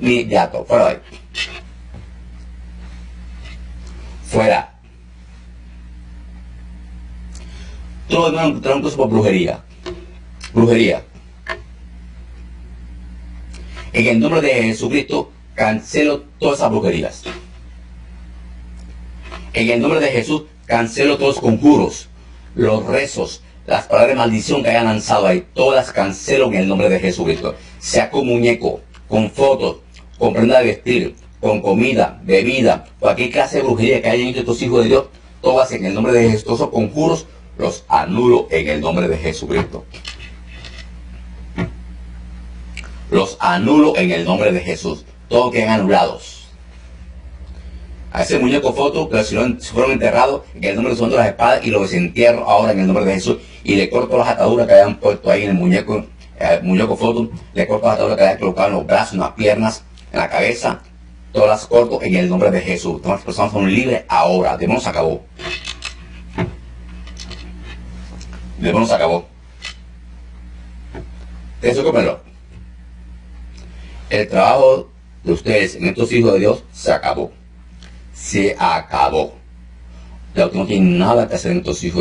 inmediato. Ahí. Fuera. Todo el mundo un por brujería. Brujería. En el nombre de Jesucristo cancelo todas esas brujerías. En el nombre de Jesús cancelo todos los conjuros, los rezos, las palabras de maldición que hayan lanzado ahí. Todas cancelo en el nombre de Jesucristo. Sea con muñeco, con fotos, con prenda de vestir, con comida, bebida, cualquier clase de brujería que hayan hecho estos hijos de Dios, todas en el nombre de Jesús, todos conjuros los anulo en el nombre de Jesucristo. Los anulo en el nombre de Jesús. Todos quedan anulados. A ese muñeco foto que si fueron enterrados en el nombre de Jesús las espadas y lo desentierro ahora en el nombre de Jesús y le corto las ataduras que habían puesto ahí en el muñeco, el muñeco foto, le corto las ataduras que habían colocado en los brazos, en las piernas, en la cabeza, todas las corto en el nombre de Jesús. Todas las personas son libres ahora. De se acabó. De se acabó. Eso cómelo. El trabajo de ustedes en estos hijos de Dios se acabó. Se acabó. Ya no tienen nada que hacer en estos hijos